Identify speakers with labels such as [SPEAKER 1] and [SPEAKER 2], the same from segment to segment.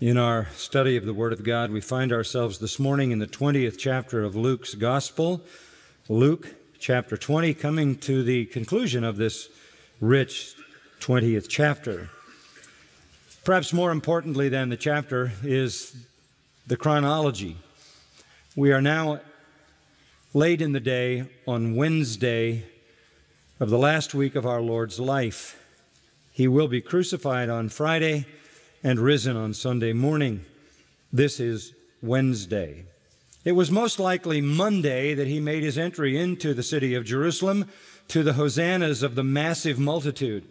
[SPEAKER 1] In our study of the Word of God, we find ourselves this morning in the 20th chapter of Luke's Gospel. Luke chapter 20, coming to the conclusion of this rich 20th chapter. Perhaps more importantly than the chapter is the chronology. We are now late in the day on Wednesday of the last week of our Lord's life. He will be crucified on Friday and risen on Sunday morning. This is Wednesday. It was most likely Monday that he made his entry into the city of Jerusalem to the hosannas of the massive multitude.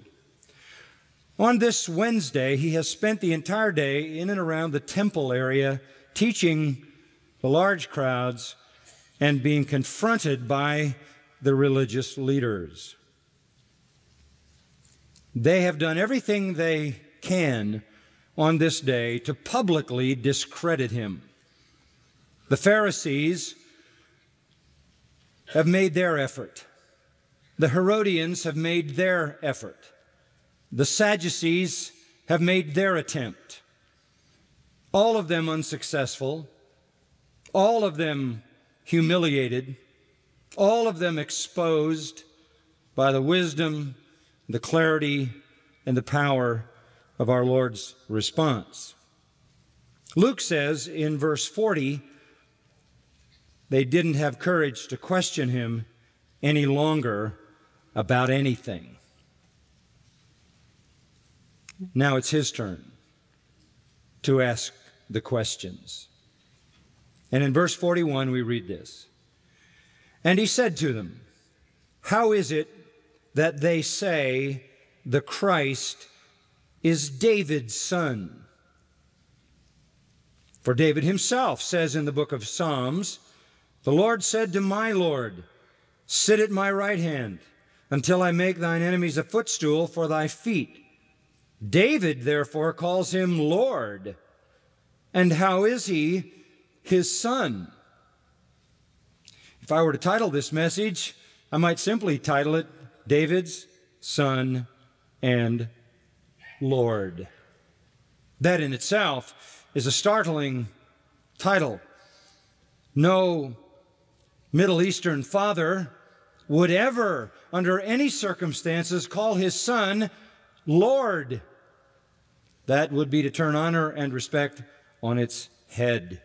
[SPEAKER 1] On this Wednesday, he has spent the entire day in and around the temple area teaching the large crowds and being confronted by the religious leaders. They have done everything they can on this day to publicly discredit him. The Pharisees have made their effort. The Herodians have made their effort. The Sadducees have made their attempt. All of them unsuccessful, all of them humiliated, all of them exposed by the wisdom, the clarity, and the power of our Lord's response. Luke says in verse 40, they didn't have courage to question him any longer about anything. Now it's his turn to ask the questions. And in verse 41, we read this And he said to them, How is it that they say the Christ is David's son? For David himself says in the book of Psalms, The Lord said to my Lord, Sit at my right hand until I make thine enemies a footstool for thy feet. David therefore calls him Lord. And how is he his son? If I were to title this message, I might simply title it David's Son and Lord. That in itself is a startling title. No Middle Eastern father would ever, under any circumstances, call his son Lord. That would be to turn honor and respect on its head.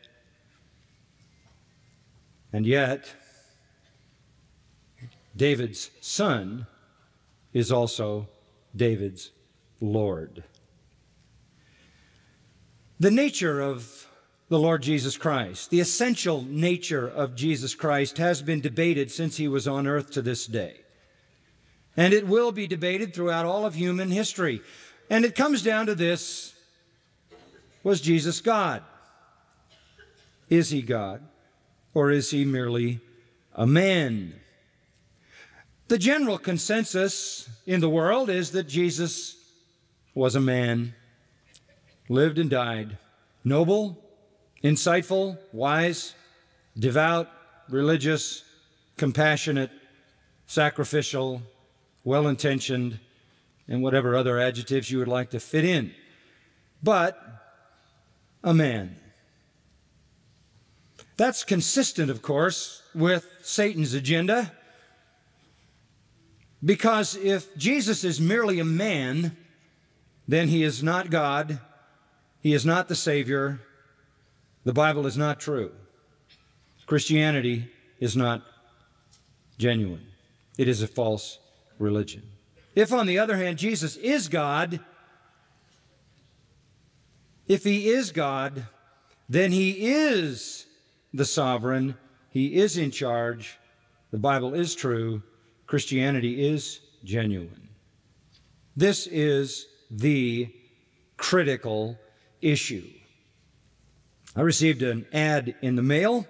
[SPEAKER 1] And yet, David's son is also David's Lord. The nature of the Lord Jesus Christ, the essential nature of Jesus Christ, has been debated since he was on earth to this day. And it will be debated throughout all of human history. And it comes down to this Was Jesus God? Is he God? Or is he merely a man? The general consensus in the world is that Jesus was a man, lived and died, noble, insightful, wise, devout, religious, compassionate, sacrificial, well intentioned, and whatever other adjectives you would like to fit in. But a man. That's consistent, of course, with Satan's agenda. Because if Jesus is merely a man, then he is not God, he is not the Savior, the Bible is not true. Christianity is not genuine, it is a false religion. If, on the other hand, Jesus is God, if he is God, then he is the sovereign, he is in charge, the Bible is true, Christianity is genuine. This is the critical issue. I received an ad in the mail.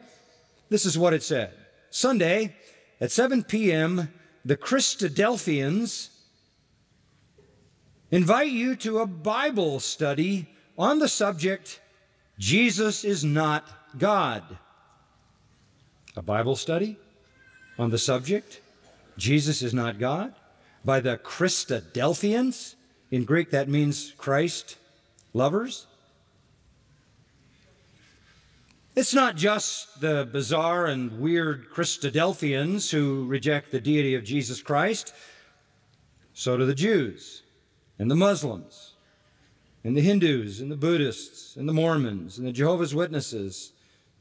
[SPEAKER 1] This is what it said Sunday at 7 p.m., the Christadelphians invite you to a Bible study on the subject Jesus is not God. A Bible study on the subject Jesus is not God by the Christadelphians. In Greek, that means Christ lovers. It's not just the bizarre and weird Christadelphians who reject the deity of Jesus Christ. So do the Jews and the Muslims and the Hindus and the Buddhists and the Mormons and the Jehovah's Witnesses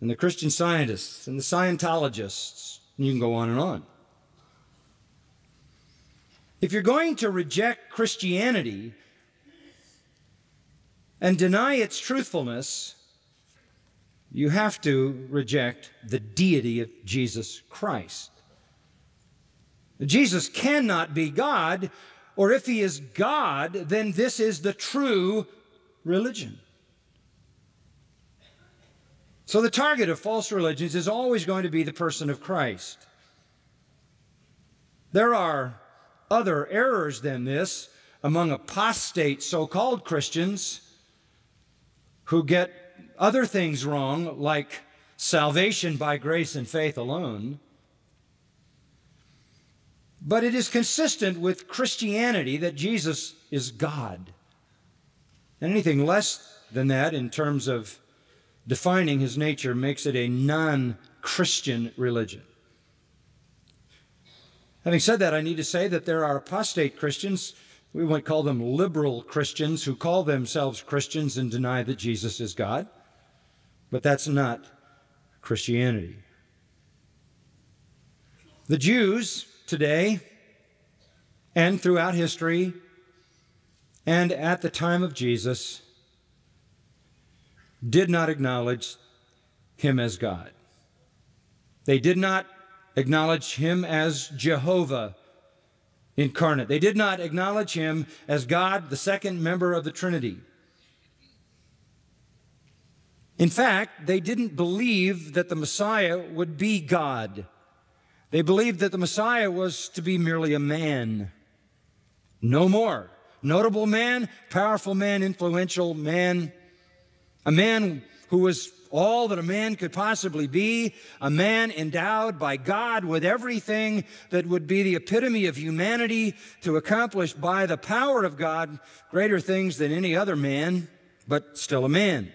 [SPEAKER 1] and the Christian scientists and the Scientologists. And you can go on and on. If you're going to reject Christianity and deny its truthfulness, you have to reject the deity of Jesus Christ. Jesus cannot be God, or if he is God, then this is the true religion. So the target of false religions is always going to be the person of Christ. There are other errors than this among apostate so called Christians who get other things wrong, like salvation by grace and faith alone. But it is consistent with Christianity that Jesus is God. And anything less than that in terms of defining his nature makes it a non Christian religion. Having said that, I need to say that there are apostate Christians, we might call them liberal Christians, who call themselves Christians and deny that Jesus is God. But that's not Christianity. The Jews today and throughout history and at the time of Jesus did not acknowledge him as God. They did not acknowledge him as Jehovah incarnate. They did not acknowledge him as God, the second member of the Trinity. In fact, they didn't believe that the Messiah would be God. They believed that the Messiah was to be merely a man. No more. Notable man, powerful man, influential man, a man who was all that a man could possibly be, a man endowed by God with everything that would be the epitome of humanity to accomplish by the power of God greater things than any other man, but still a man.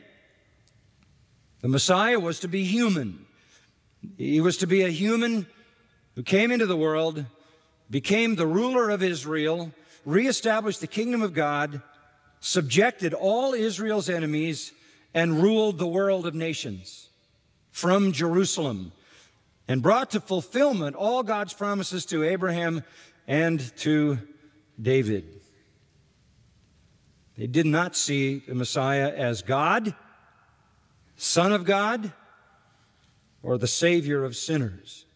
[SPEAKER 1] The Messiah was to be human. He was to be a human who came into the world, became the ruler of Israel, reestablished the kingdom of God, subjected all Israel's enemies, and ruled the world of nations from Jerusalem, and brought to fulfillment all God's promises to Abraham and to David. They did not see the Messiah as God Son of God or the Savior of sinners.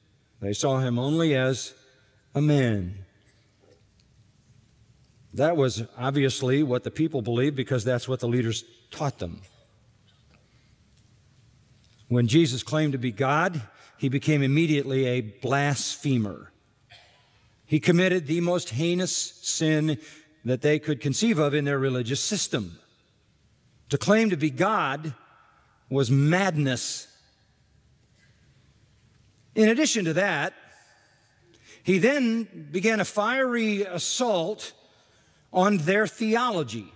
[SPEAKER 1] They saw him only as a man. That was obviously what the people believed because that's what the leaders taught them. When Jesus claimed to be God, he became immediately a blasphemer. He committed the most heinous sin that they could conceive of in their religious system. To claim to be God was madness. In addition to that, he then began a fiery assault on their theology,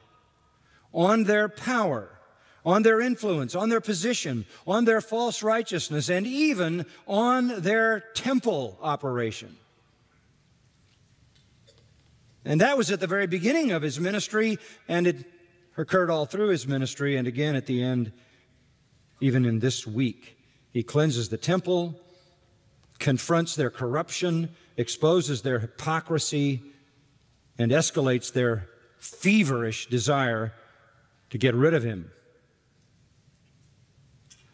[SPEAKER 1] on their power, on their influence, on their position, on their false righteousness, and even on their temple operation. And that was at the very beginning of his ministry, and it occurred all through his ministry, and again at the end even in this week. He cleanses the temple, confronts their corruption, exposes their hypocrisy, and escalates their feverish desire to get rid of him.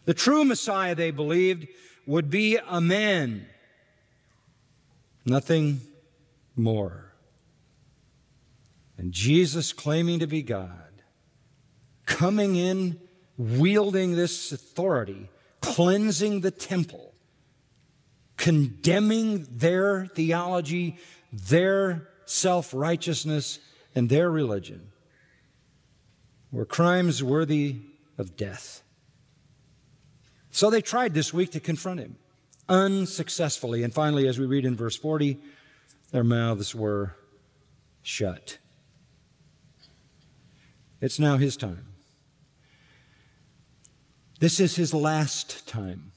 [SPEAKER 1] The true Messiah, they believed, would be a man, nothing more. And Jesus, claiming to be God, coming in wielding this authority, cleansing the temple, condemning their theology, their self righteousness, and their religion were crimes worthy of death. So they tried this week to confront him unsuccessfully. And finally, as we read in verse 40, their mouths were shut. It's now his time. This is his last time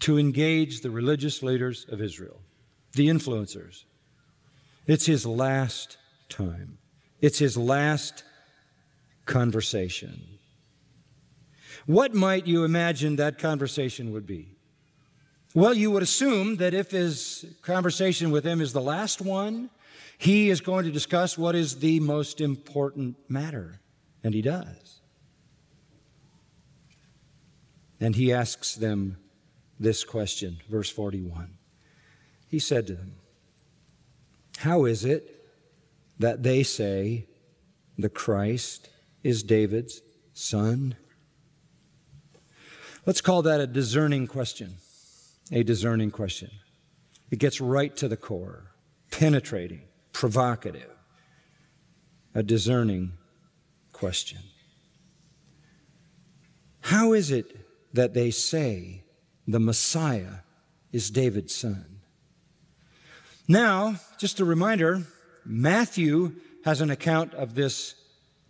[SPEAKER 1] to engage the religious leaders of Israel, the influencers. It's his last time. It's his last conversation. What might you imagine that conversation would be? Well, you would assume that if his conversation with him is the last one, he is going to discuss what is the most important matter. And he does. And he asks them this question, verse 41. He said to them, How is it that they say the Christ is David's son? Let's call that a discerning question. A discerning question. It gets right to the core, penetrating, provocative. A discerning question. How is it that they say the Messiah is David's son? Now, just a reminder Matthew has an account of this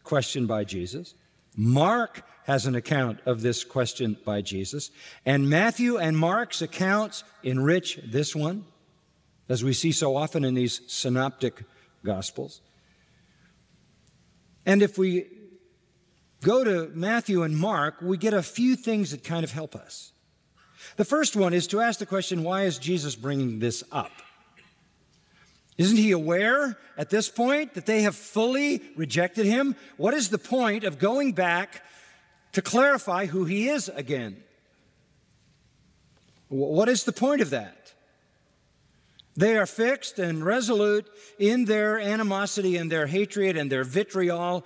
[SPEAKER 1] question by Jesus. Mark has an account of this question by Jesus. And Matthew and Mark's accounts enrich this one, as we see so often in these synoptic gospels. And if we go to Matthew and Mark, we get a few things that kind of help us. The first one is to ask the question why is Jesus bringing this up? Isn't he aware at this point that they have fully rejected him? What is the point of going back to clarify who he is again? What is the point of that? They are fixed and resolute in their animosity and their hatred and their vitriol.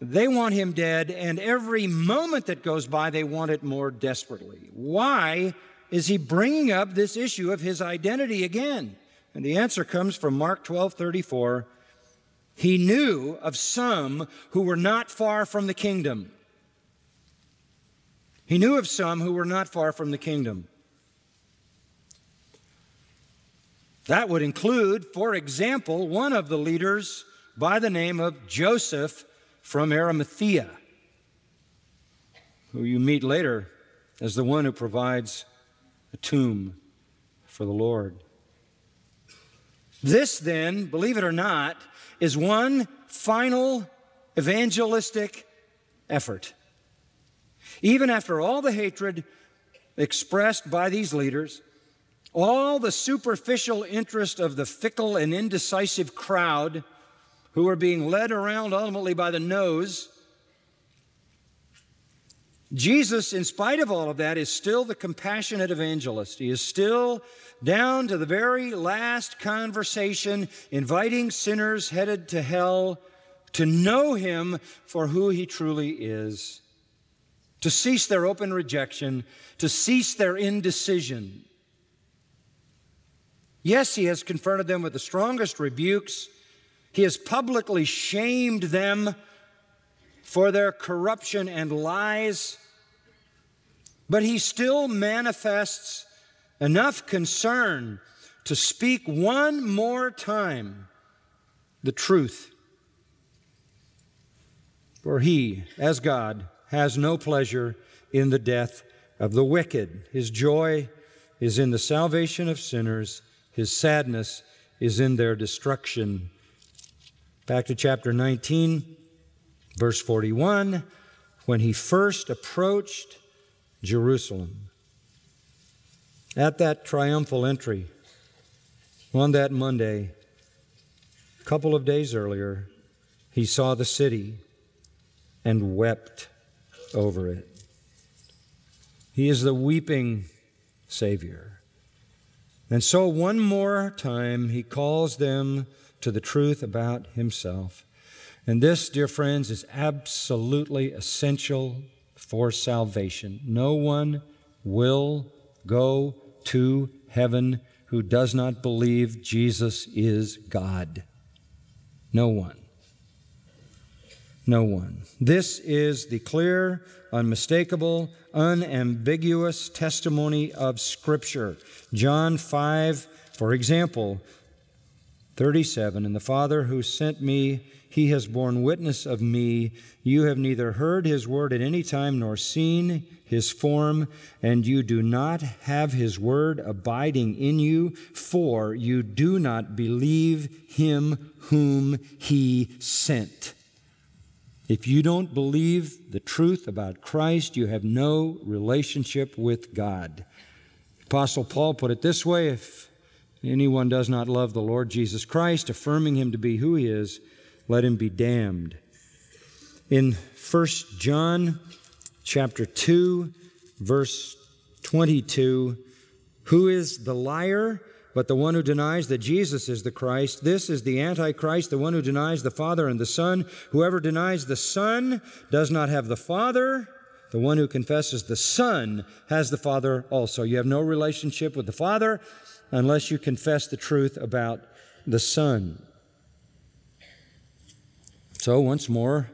[SPEAKER 1] They want him dead, and every moment that goes by, they want it more desperately. Why is he bringing up this issue of his identity again? And the answer comes from Mark 12 34. He knew of some who were not far from the kingdom. He knew of some who were not far from the kingdom. That would include, for example, one of the leaders by the name of Joseph from Arimathea, who you meet later as the one who provides a tomb for the Lord. This, then, believe it or not, is one final evangelistic effort. Even after all the hatred expressed by these leaders, all the superficial interest of the fickle and indecisive crowd who are being led around ultimately by the nose, Jesus, in spite of all of that, is still the compassionate evangelist. He is still down to the very last conversation, inviting sinners headed to hell to know him for who he truly is, to cease their open rejection, to cease their indecision. Yes, he has confronted them with the strongest rebukes. He has publicly shamed them for their corruption and lies. But he still manifests enough concern to speak one more time the truth. For he, as God, has no pleasure in the death of the wicked. His joy is in the salvation of sinners, his sadness is in their destruction. Back to chapter 19, verse 41. When he first approached Jerusalem, at that triumphal entry on that Monday, a couple of days earlier, he saw the city and wept over it. He is the weeping Savior. And so, one more time, he calls them to the truth about himself. And this, dear friends, is absolutely essential for salvation. No one will go to heaven who does not believe Jesus is God. No one. No one. This is the clear, unmistakable, unambiguous testimony of Scripture. John 5, for example, 37 And the Father who sent me, he has borne witness of me. You have neither heard his word at any time nor seen his form, and you do not have his word abiding in you, for you do not believe him whom he sent. If you don't believe the truth about Christ, you have no relationship with God. Apostle Paul put it this way if anyone does not love the Lord Jesus Christ, affirming him to be who he is, let him be damned. In 1 John chapter 2, verse 22, who is the liar but the one who denies that Jesus is the Christ? This is the Antichrist, the one who denies the Father and the Son. Whoever denies the Son does not have the Father. The one who confesses the Son has the Father also. You have no relationship with the Father unless you confess the truth about the Son. So, once more,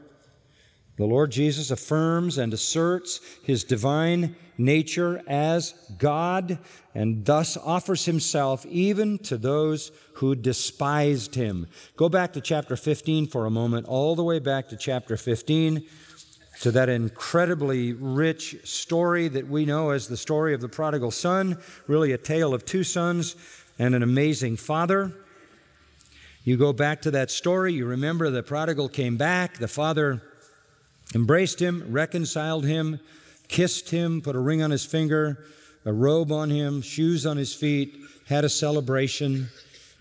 [SPEAKER 1] the Lord Jesus affirms and asserts his divine nature as God and thus offers himself even to those who despised him. Go back to chapter 15 for a moment, all the way back to chapter 15 to that incredibly rich story that we know as the story of the prodigal son, really a tale of two sons and an amazing father. You go back to that story, you remember the prodigal came back, the father embraced him, reconciled him, kissed him, put a ring on his finger, a robe on him, shoes on his feet, had a celebration.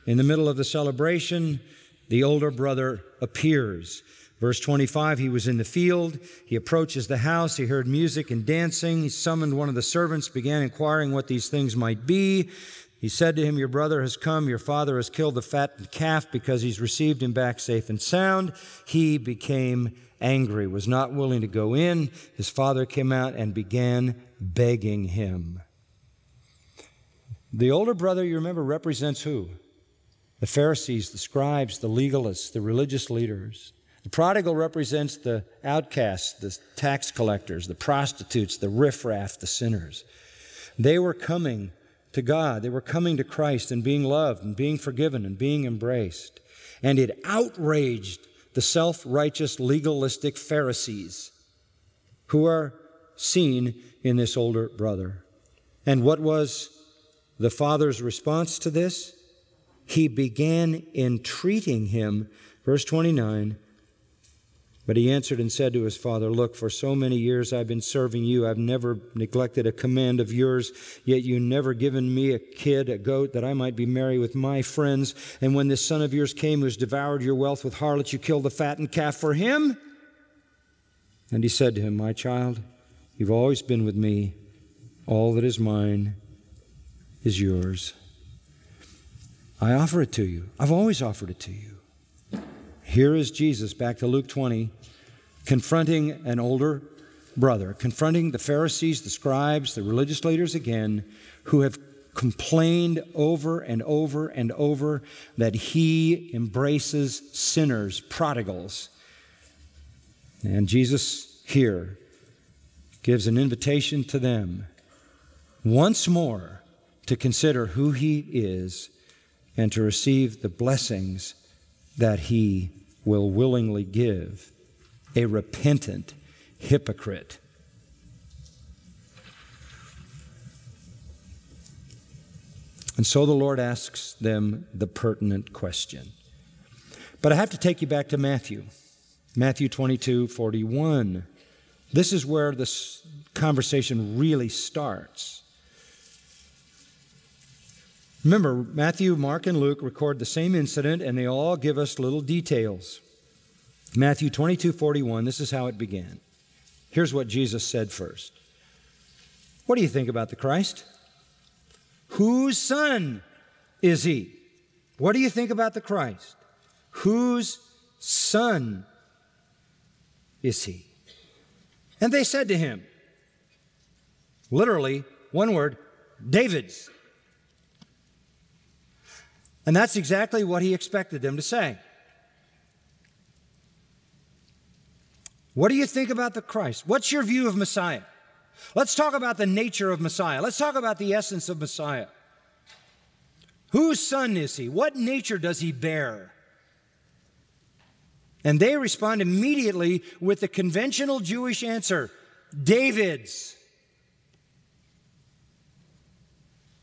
[SPEAKER 1] In the middle of the celebration, the older brother appears. Verse 25, he was in the field. He approaches the house. He heard music and dancing. He summoned one of the servants, began inquiring what these things might be. He said to him, Your brother has come. Your father has killed the fattened calf because he's received him back safe and sound. He became angry, was not willing to go in. His father came out and began begging him. The older brother, you remember, represents who? The Pharisees, the scribes, the legalists, the religious leaders. The prodigal represents the outcasts, the tax collectors, the prostitutes, the riffraff, the sinners. They were coming to God. They were coming to Christ and being loved and being forgiven and being embraced. And it outraged the self righteous, legalistic Pharisees who are seen in this older brother. And what was the father's response to this? He began entreating him, verse 29 but he answered and said to his father, Look, for so many years I've been serving you. I've never neglected a command of yours, yet you never given me a kid, a goat, that I might be merry with my friends. And when this son of yours came who has devoured your wealth with harlots, you killed the fattened calf for him? And he said to him, My child, you've always been with me. All that is mine is yours. I offer it to you. I've always offered it to you. Here is Jesus, back to Luke 20 confronting an older brother, confronting the Pharisees, the scribes, the religious leaders again, who have complained over and over and over that he embraces sinners, prodigals. And Jesus here gives an invitation to them once more to consider who he is and to receive the blessings that he will willingly give a repentant hypocrite. And so the Lord asks them the pertinent question. But I have to take you back to Matthew, Matthew 22 41. This is where this conversation really starts. Remember, Matthew, Mark, and Luke record the same incident, and they all give us little details. Matthew 22 41, this is how it began. Here's what Jesus said first What do you think about the Christ? Whose son is he? What do you think about the Christ? Whose son is he? And they said to him, literally, one word, David's. And that's exactly what he expected them to say. What do you think about the Christ? What's your view of Messiah? Let's talk about the nature of Messiah. Let's talk about the essence of Messiah. Whose son is he? What nature does he bear? And they respond immediately with the conventional Jewish answer David's.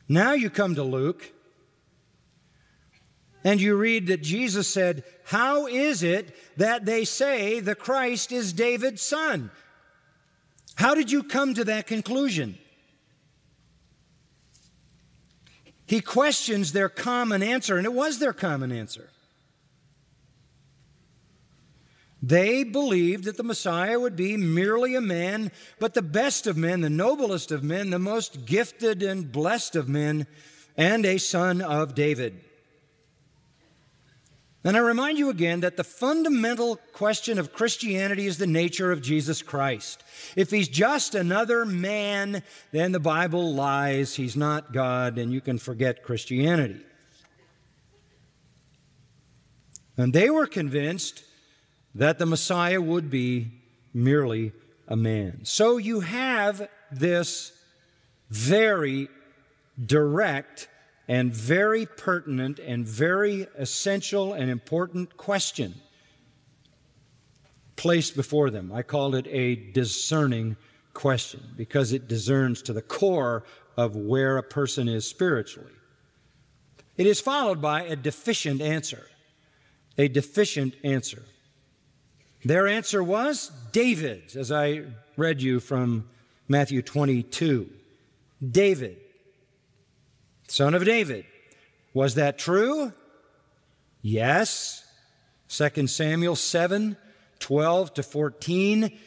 [SPEAKER 1] Now you come to Luke and you read that Jesus said, How is it that they say the Christ is David's son? How did you come to that conclusion? He questions their common answer, and it was their common answer. They believed that the Messiah would be merely a man, but the best of men, the noblest of men, the most gifted and blessed of men, and a son of David. And I remind you again that the fundamental question of Christianity is the nature of Jesus Christ. If he's just another man, then the Bible lies. He's not God, and you can forget Christianity. And they were convinced that the Messiah would be merely a man. So you have this very direct and very pertinent and very essential and important question placed before them. I called it a discerning question because it discerns to the core of where a person is spiritually. It is followed by a deficient answer. A deficient answer. Their answer was David's, as I read you from Matthew 22. David, son of David. Was that true? Yes. 2 Samuel 7 12 to 14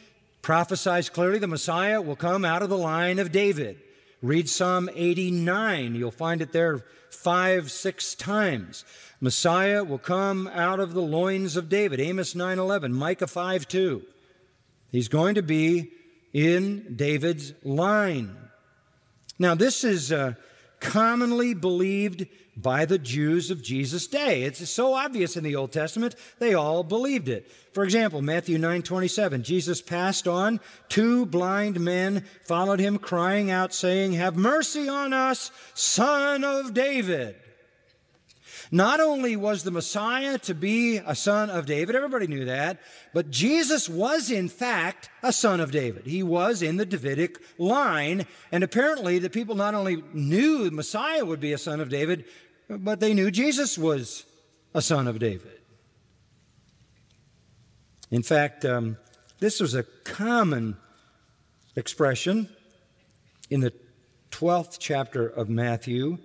[SPEAKER 1] prophesies clearly the Messiah will come out of the line of David. Read Psalm 89. You'll find it there five, six times. Messiah will come out of the loins of David. Amos 9:11, Micah 5:2. He's going to be in David's line. Now, this is uh, commonly believed by the Jews of Jesus' day. It's so obvious in the Old Testament, they all believed it. For example, Matthew 9:27, Jesus passed on, two blind men followed him crying out saying, "Have mercy on us, son of David." Not only was the Messiah to be a son of David, everybody knew that, but Jesus was in fact a son of David. He was in the Davidic line, and apparently the people not only knew the Messiah would be a son of David, but they knew Jesus was a son of David. In fact, um, this was a common expression in the 12th chapter of Matthew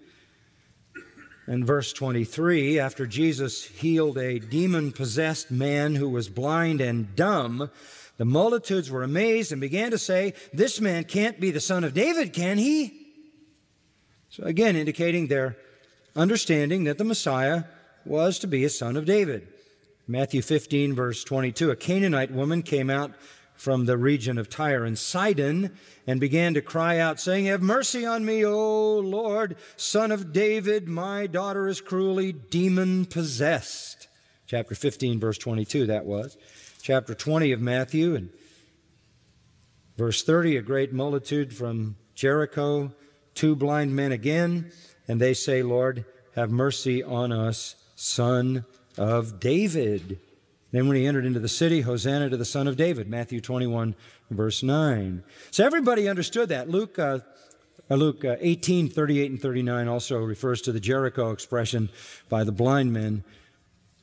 [SPEAKER 1] in verse 23, after Jesus healed a demon possessed man who was blind and dumb, the multitudes were amazed and began to say, This man can't be the son of David, can he? So, again, indicating their understanding that the Messiah was to be a son of David. Matthew 15, verse 22, a Canaanite woman came out from the region of Tyre and Sidon and began to cry out, saying, Have mercy on me, O Lord, son of David. My daughter is cruelly demon possessed. Chapter 15, verse 22, that was. Chapter 20 of Matthew and verse 30, a great multitude from Jericho, two blind men again, and they say, Lord, have mercy on us, son of David. Then when he entered into the city, Hosanna to the Son of David, Matthew 21, verse 9. So everybody understood that. Luke, uh, uh, Luke uh, 18, 38 and 39 also refers to the Jericho expression by the blind men,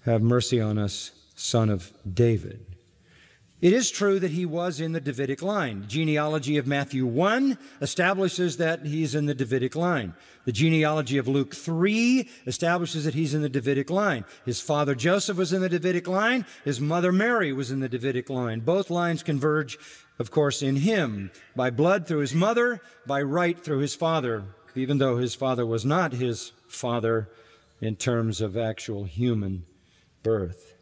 [SPEAKER 1] Have mercy on us, Son of David. It is true that he was in the Davidic line. Genealogy of Matthew 1 establishes that he's in the Davidic line. The genealogy of Luke 3 establishes that he's in the Davidic line. His father Joseph was in the Davidic line. His mother Mary was in the Davidic line. Both lines converge, of course, in him. By blood through his mother, by right through his father, even though his father was not his father in terms of actual human birth.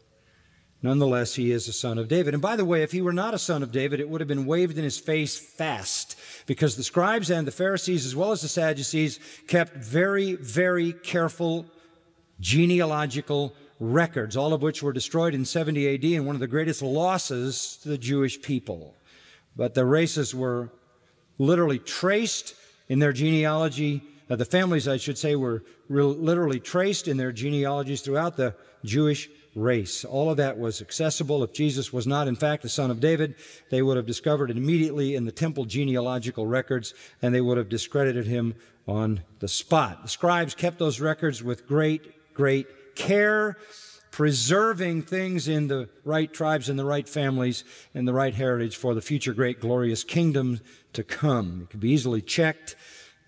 [SPEAKER 1] Nonetheless, he is a son of David. And by the way, if he were not a son of David, it would have been waved in his face fast because the scribes and the Pharisees, as well as the Sadducees, kept very, very careful genealogical records, all of which were destroyed in 70 AD and one of the greatest losses to the Jewish people. But the races were literally traced in their genealogy. Uh, the families, I should say, were literally traced in their genealogies throughout the Jewish race. All of that was accessible. If Jesus was not, in fact, the son of David, they would have discovered it immediately in the temple genealogical records, and they would have discredited him on the spot. The scribes kept those records with great, great care, preserving things in the right tribes and the right families and the right heritage for the future great glorious kingdom to come. It could be easily checked.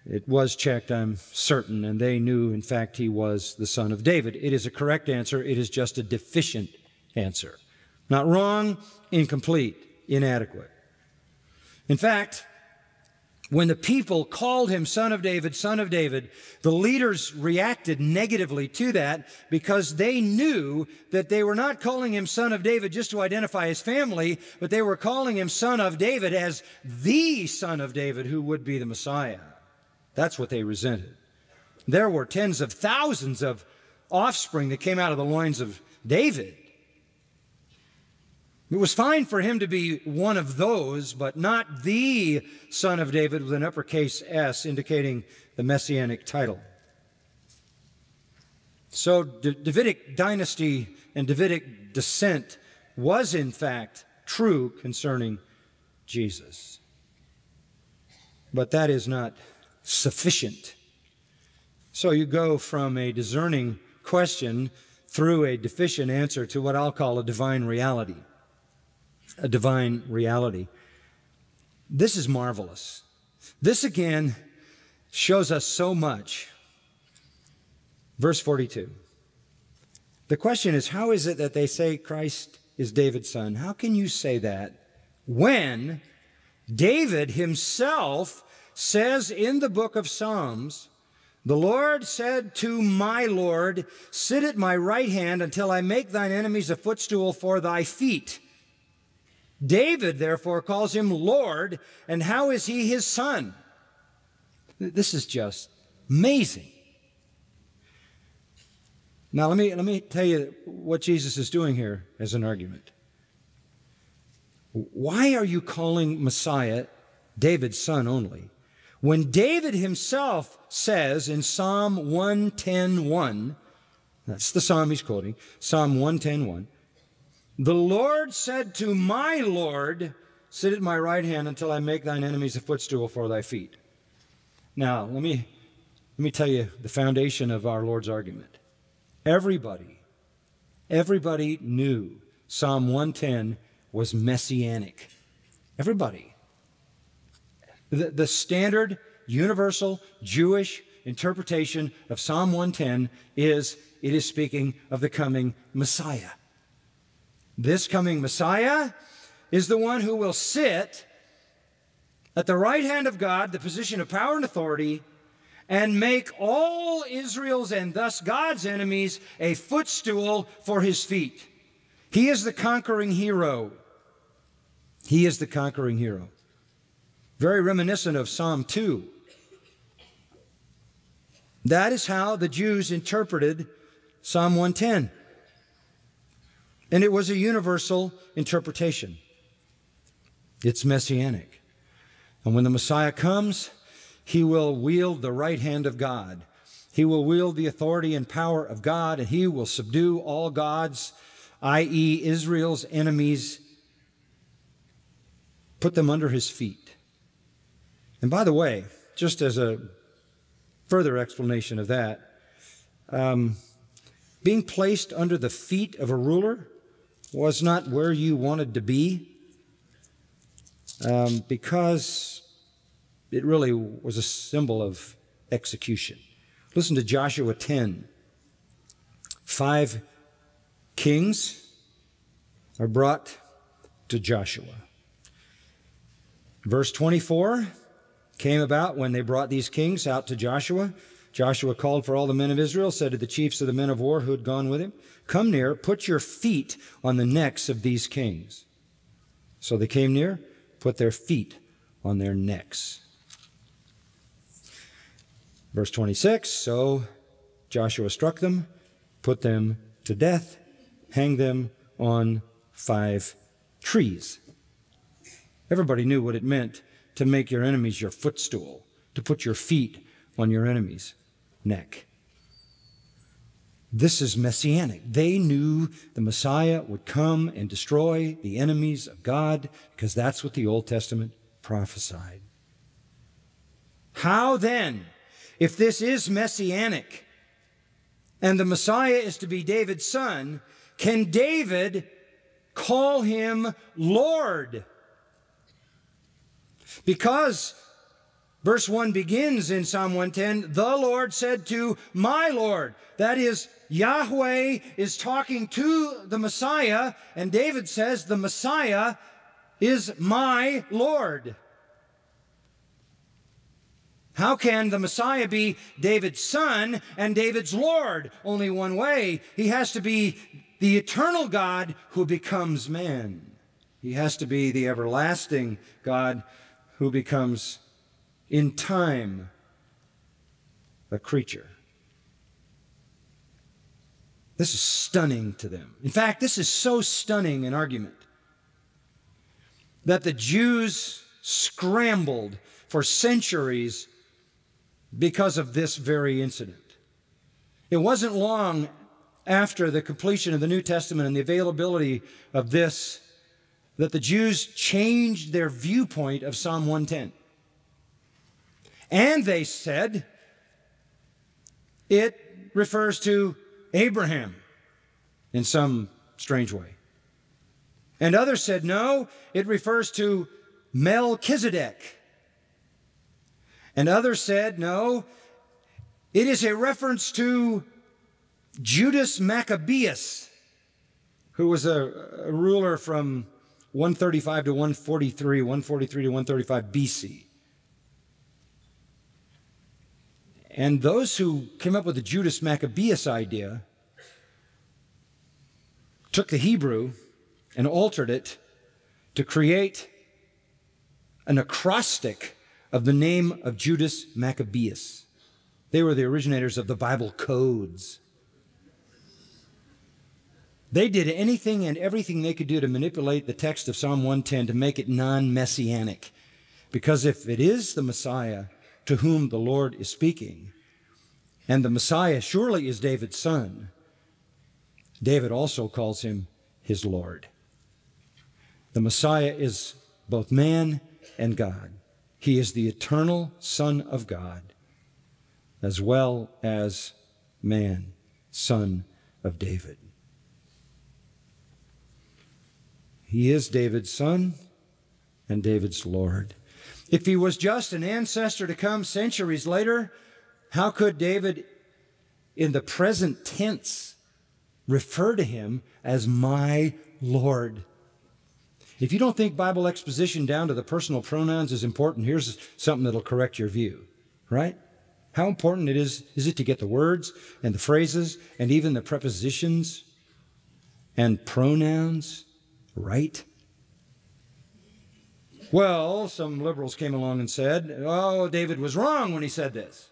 [SPEAKER 1] It was checked, I'm certain, and they knew, in fact, he was the son of David. It is a correct answer. It is just a deficient answer. Not wrong, incomplete, inadequate. In fact, when the people called him son of David, son of David, the leaders reacted negatively to that because they knew that they were not calling him son of David just to identify his family, but they were calling him son of David as the son of David who would be the Messiah. That's what they resented. There were tens of thousands of offspring that came out of the loins of David. It was fine for him to be one of those, but not the son of David with an uppercase S indicating the messianic title. So, Davidic dynasty and Davidic descent was in fact true concerning Jesus. But that is not sufficient. So you go from a discerning question through a deficient answer to what I'll call a divine reality. A divine reality. This is marvelous. This again shows us so much. Verse 42. The question is, how is it that they say Christ is David's son? How can you say that when David himself says in the book of Psalms, the Lord said to my Lord, Sit at my right hand until I make thine enemies a footstool for thy feet. David, therefore, calls him Lord, and how is he his son? This is just amazing. Now, let me, let me tell you what Jesus is doing here as an argument. Why are you calling Messiah David's son only? When David himself says in Psalm 110.1, that's the psalm he's quoting, Psalm 110.1, the Lord said to my Lord, sit at my right hand until I make thine enemies a footstool for thy feet. Now, let me, let me tell you the foundation of our Lord's argument. Everybody, everybody knew Psalm 110 was messianic. Everybody. The, the standard universal Jewish interpretation of Psalm 110 is it is speaking of the coming Messiah. This coming Messiah is the one who will sit at the right hand of God, the position of power and authority, and make all Israel's and thus God's enemies a footstool for his feet. He is the conquering hero. He is the conquering hero. Very reminiscent of Psalm 2. That is how the Jews interpreted Psalm 110. And it was a universal interpretation. It's messianic. And when the Messiah comes, he will wield the right hand of God. He will wield the authority and power of God, and he will subdue all God's, i.e., Israel's enemies, put them under his feet. And by the way, just as a further explanation of that, um, being placed under the feet of a ruler was not where you wanted to be um, because it really was a symbol of execution. Listen to Joshua 10. Five kings are brought to Joshua. Verse 24 came about when they brought these kings out to Joshua. Joshua called for all the men of Israel, said to the chiefs of the men of war who had gone with him, Come near, put your feet on the necks of these kings. So they came near, put their feet on their necks. Verse 26 So Joshua struck them, put them to death, hanged them on five trees. Everybody knew what it meant to make your enemies your footstool, to put your feet on your enemy's neck. This is messianic. They knew the Messiah would come and destroy the enemies of God because that's what the Old Testament prophesied. How then, if this is messianic and the Messiah is to be David's son, can David call him Lord? Because verse 1 begins in Psalm 110 the Lord said to my Lord. That is, Yahweh is talking to the Messiah, and David says, The Messiah is my Lord. How can the Messiah be David's son and David's Lord? Only one way. He has to be the eternal God who becomes man. He has to be the everlasting God who becomes in time a creature. This is stunning to them. In fact, this is so stunning an argument that the Jews scrambled for centuries because of this very incident. It wasn't long after the completion of the New Testament and the availability of this that the Jews changed their viewpoint of Psalm 110. And they said it refers to Abraham in some strange way. And others said, no, it refers to Melchizedek. And others said, no, it is a reference to Judas Maccabeus, who was a, a ruler from 135 to 143, 143 to 135 BC. And those who came up with the Judas Maccabeus idea took the Hebrew and altered it to create an acrostic of the name of Judas Maccabeus. They were the originators of the Bible codes. They did anything and everything they could do to manipulate the text of Psalm 110 to make it non messianic. Because if it is the Messiah to whom the Lord is speaking, and the Messiah surely is David's son, David also calls him his Lord. The Messiah is both man and God. He is the eternal Son of God, as well as man, son of David. He is David's son and David's Lord. If he was just an ancestor to come centuries later, how could David, in the present tense, refer to him as my Lord? If you don't think Bible exposition down to the personal pronouns is important, here's something that'll correct your view, right? How important it is is it to get the words and the phrases and even the prepositions and pronouns right? Well, some liberals came along and said, "Oh, David was wrong when he said this.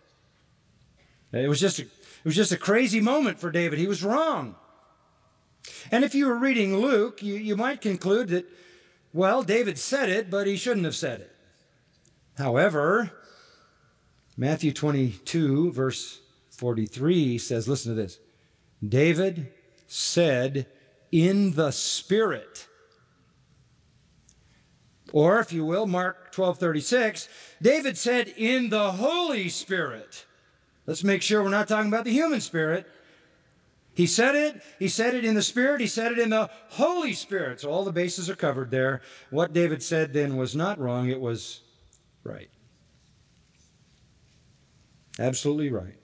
[SPEAKER 1] It was just a, it was just a crazy moment for David. He was wrong." And if you were reading Luke, you, you might conclude that, well, David said it, but he shouldn't have said it. However, Matthew 22, verse 43 says, listen to this. David said in the Spirit. Or, if you will, Mark 12 36, David said, in the Holy Spirit. Let's make sure we're not talking about the human spirit. He said it, he said it in the Spirit, he said it in the Holy Spirit. So all the bases are covered there. What David said then was not wrong, it was right. Absolutely right.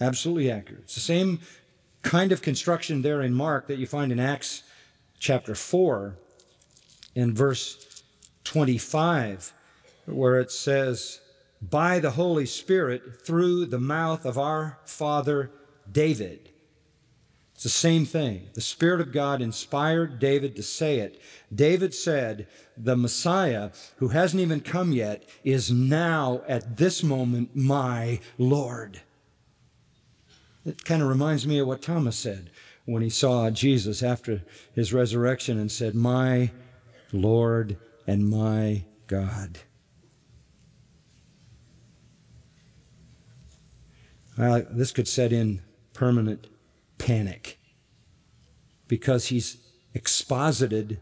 [SPEAKER 1] Absolutely accurate. It's the same kind of construction there in Mark that you find in Acts chapter 4 in verse 25, where it says, By the Holy Spirit through the mouth of our father David. It's the same thing. The Spirit of God inspired David to say it. David said, The Messiah, who hasn't even come yet, is now at this moment my Lord. It kind of reminds me of what Thomas said when he saw Jesus after his resurrection and said, My Lord and my God. Uh, this could set in permanent panic because he's exposited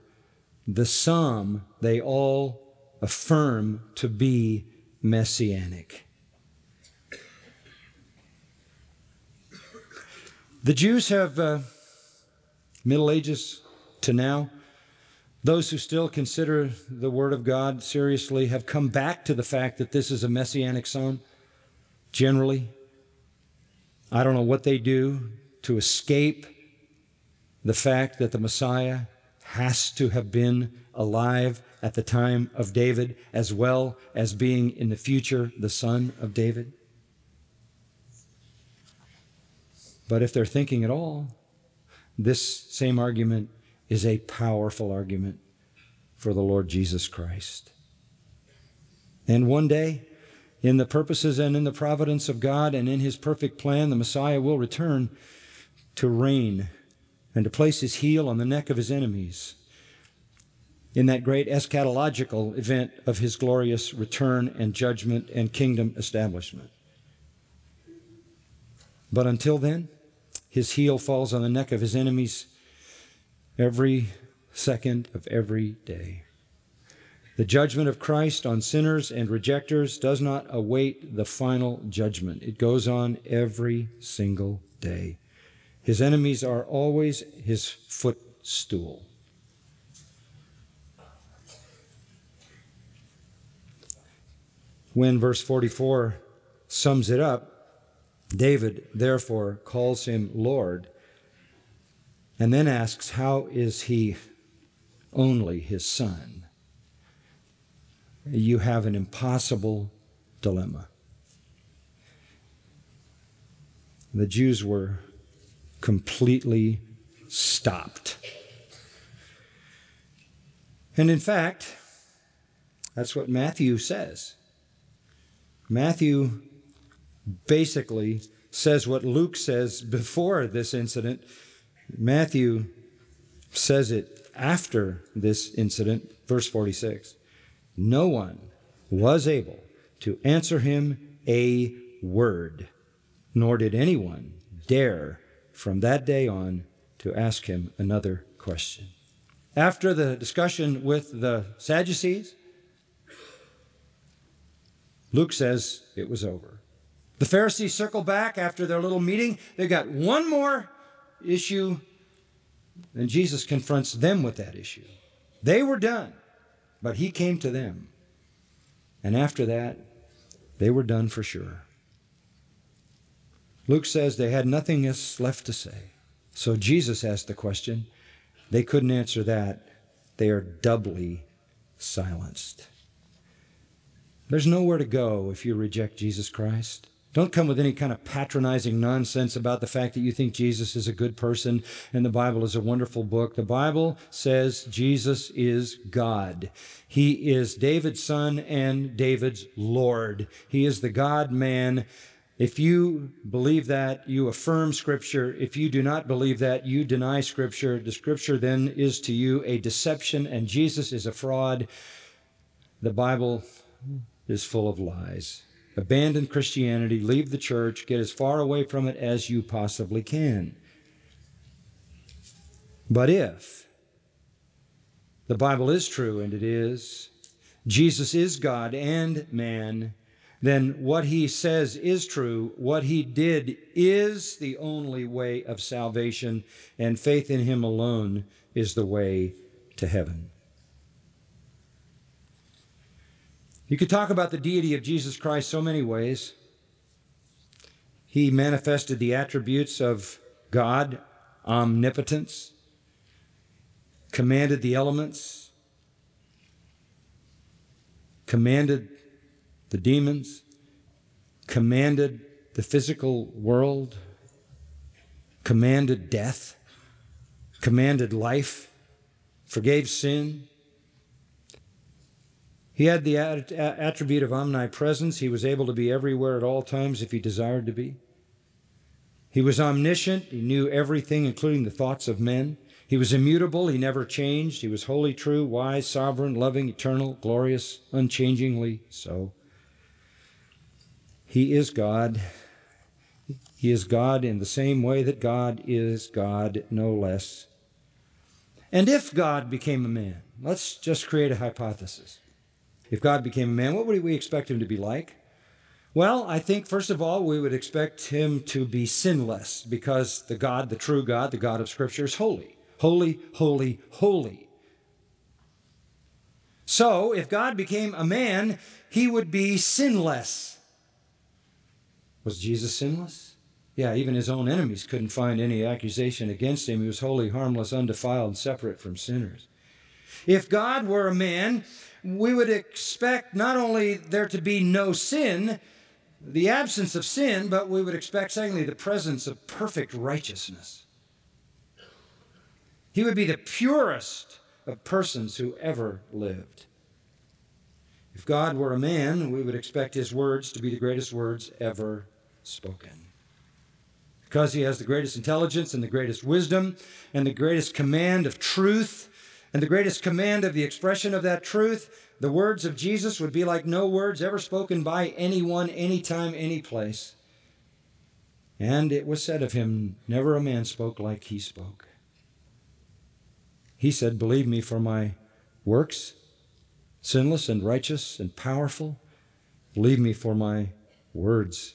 [SPEAKER 1] the psalm they all affirm to be messianic. The Jews have uh, Middle Ages to now. Those who still consider the Word of God seriously have come back to the fact that this is a messianic psalm, generally. I don't know what they do to escape the fact that the Messiah has to have been alive at the time of David, as well as being in the future the son of David. But if they're thinking at all, this same argument is a powerful argument for the Lord Jesus Christ. And one day, in the purposes and in the providence of God and in His perfect plan, the Messiah will return to reign and to place His heel on the neck of His enemies in that great eschatological event of His glorious return and judgment and kingdom establishment. But until then, His heel falls on the neck of His enemies every second of every day. The judgment of Christ on sinners and rejectors does not await the final judgment. It goes on every single day. His enemies are always his footstool. When verse 44 sums it up, David therefore calls him Lord and then asks, How is he only his son? You have an impossible dilemma. The Jews were completely stopped. And in fact, that's what Matthew says. Matthew basically says what Luke says before this incident Matthew says it after this incident, verse 46. No one was able to answer him a word, nor did anyone dare from that day on to ask him another question. After the discussion with the Sadducees, Luke says it was over. The Pharisees circle back after their little meeting. They've got one more issue, and Jesus confronts them with that issue. They were done, but he came to them. And after that, they were done for sure. Luke says they had nothing else left to say. So Jesus asked the question. They couldn't answer that. They are doubly silenced. There's nowhere to go if you reject Jesus Christ. Don't come with any kind of patronizing nonsense about the fact that you think Jesus is a good person and the Bible is a wonderful book. The Bible says Jesus is God. He is David's son and David's Lord. He is the God man. If you believe that, you affirm Scripture. If you do not believe that, you deny Scripture. The Scripture then is to you a deception, and Jesus is a fraud. The Bible is full of lies abandon Christianity, leave the church, get as far away from it as you possibly can. But if the Bible is true, and it is, Jesus is God and man, then what he says is true. What he did is the only way of salvation, and faith in him alone is the way to heaven. You could talk about the deity of Jesus Christ so many ways. He manifested the attributes of God, omnipotence, commanded the elements, commanded the demons, commanded the physical world, commanded death, commanded life, forgave sin, he had the attribute of omnipresence. He was able to be everywhere at all times if he desired to be. He was omniscient. He knew everything, including the thoughts of men. He was immutable. He never changed. He was holy true, wise, sovereign, loving, eternal, glorious, unchangingly so. He is God. He is God in the same way that God is God, no less. And if God became a man, let's just create a hypothesis. If God became a man, what would we expect him to be like? Well, I think first of all, we would expect him to be sinless because the God, the true God, the God of Scripture, is holy. Holy, holy, holy. So, if God became a man, he would be sinless. Was Jesus sinless? Yeah, even his own enemies couldn't find any accusation against him. He was holy harmless, undefiled, separate from sinners. If God were a man, we would expect not only there to be no sin, the absence of sin, but we would expect, secondly, the presence of perfect righteousness. He would be the purest of persons who ever lived. If God were a man, we would expect his words to be the greatest words ever spoken. Because he has the greatest intelligence and the greatest wisdom and the greatest command of truth and the greatest command of the expression of that truth, the words of Jesus would be like no words ever spoken by anyone, anytime, any place. And it was said of him, Never a man spoke like he spoke. He said, Believe me for my works, sinless and righteous and powerful. Believe me for my words.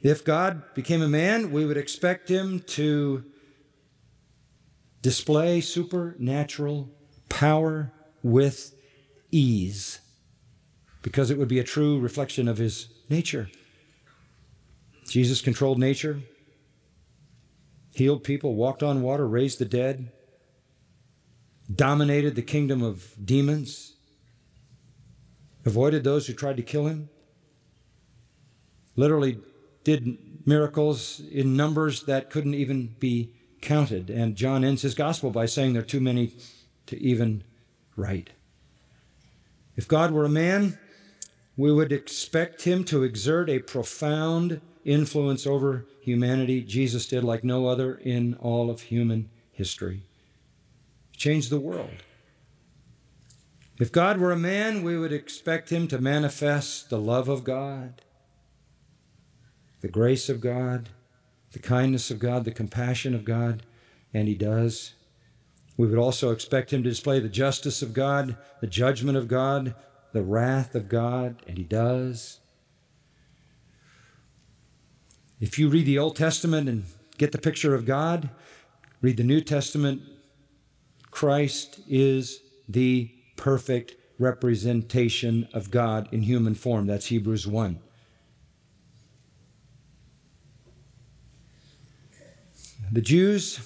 [SPEAKER 1] If God became a man, we would expect him to display supernatural power with ease because it would be a true reflection of his nature. Jesus controlled nature, healed people, walked on water, raised the dead, dominated the kingdom of demons, avoided those who tried to kill him, literally did miracles in numbers that couldn't even be counted. And John ends his gospel by saying there are too many to even write. If God were a man, we would expect him to exert a profound influence over humanity. Jesus did like no other in all of human history. Change the world. If God were a man, we would expect him to manifest the love of God, the grace of God, the kindness of God, the compassion of God, and he does. We would also expect him to display the justice of God, the judgment of God, the wrath of God, and he does. If you read the Old Testament and get the picture of God, read the New Testament, Christ is the perfect representation of God in human form. That's Hebrews 1. The Jews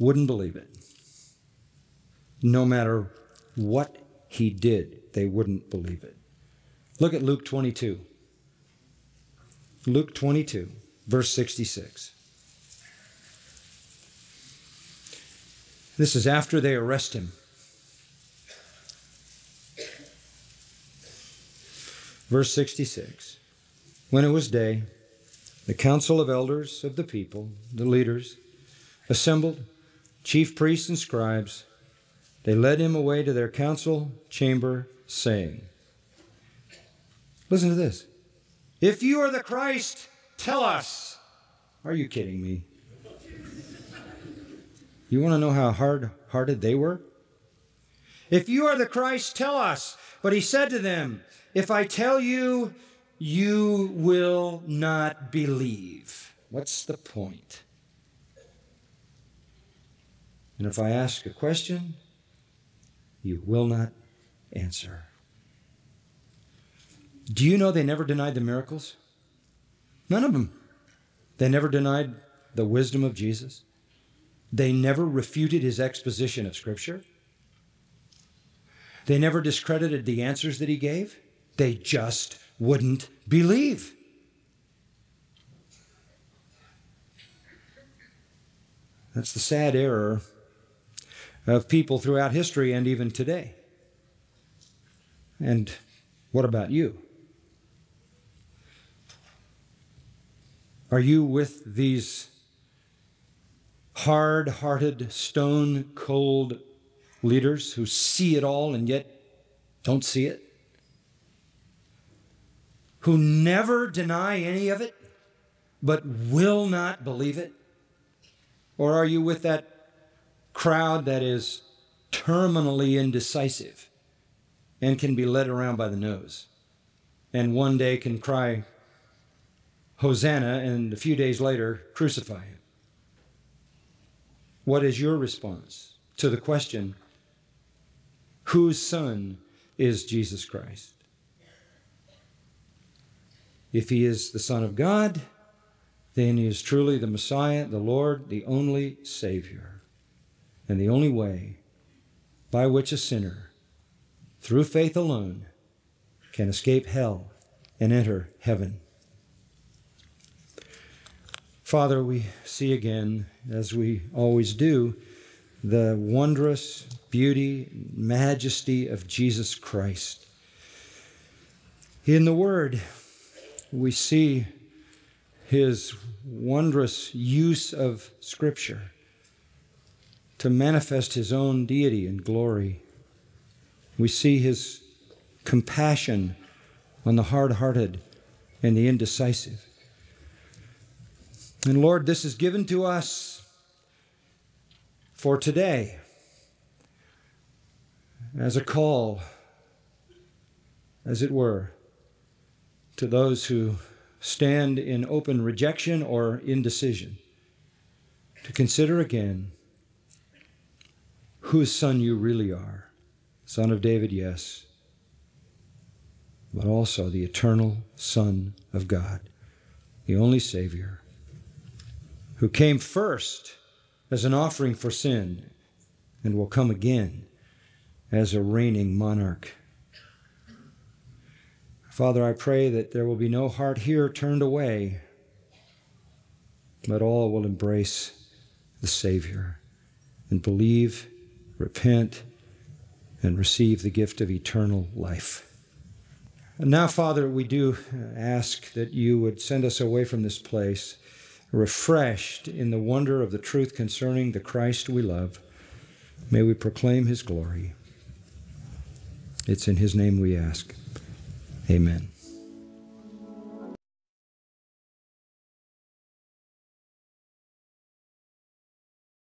[SPEAKER 1] wouldn't believe it. No matter what he did, they wouldn't believe it. Look at Luke 22. Luke 22, verse 66. This is after they arrest him. Verse 66 When it was day, the council of elders of the people, the leaders, assembled, chief priests and scribes. They led him away to their council chamber, saying, Listen to this. If you are the Christ, tell us. Are you kidding me? You want to know how hard hearted they were? If you are the Christ, tell us. But he said to them, If I tell you, you will not believe. What's the point? And if I ask a question, you will not answer. Do you know they never denied the miracles? None of them. They never denied the wisdom of Jesus. They never refuted his exposition of Scripture. They never discredited the answers that he gave. They just wouldn't believe. That's the sad error of people throughout history and even today. And what about you? Are you with these hard hearted, stone cold leaders who see it all and yet don't see it? Who never deny any of it, but will not believe it? Or are you with that crowd that is terminally indecisive and can be led around by the nose and one day can cry, Hosanna, and a few days later, crucify him? What is your response to the question, whose son is Jesus Christ? If he is the Son of God, then he is truly the Messiah, the Lord, the only Savior, and the only way by which a sinner, through faith alone, can escape hell and enter heaven. Father, we see again, as we always do, the wondrous beauty, majesty of Jesus Christ. In the Word, we see his wondrous use of Scripture to manifest his own deity and glory. We see his compassion on the hard hearted and the indecisive. And Lord, this is given to us for today as a call, as it were, to those who stand in open rejection or indecision, to consider again whose son you really are. Son of David, yes, but also the eternal Son of God, the only Savior, who came first as an offering for sin and will come again as a reigning monarch. Father, I pray that there will be no heart here turned away, but all will embrace the Savior and believe, repent, and receive the gift of eternal life. And now, Father, we do ask that you would send us away from this place refreshed in the wonder of the truth concerning the Christ we love. May we proclaim his glory. It's in his name we ask. Amen.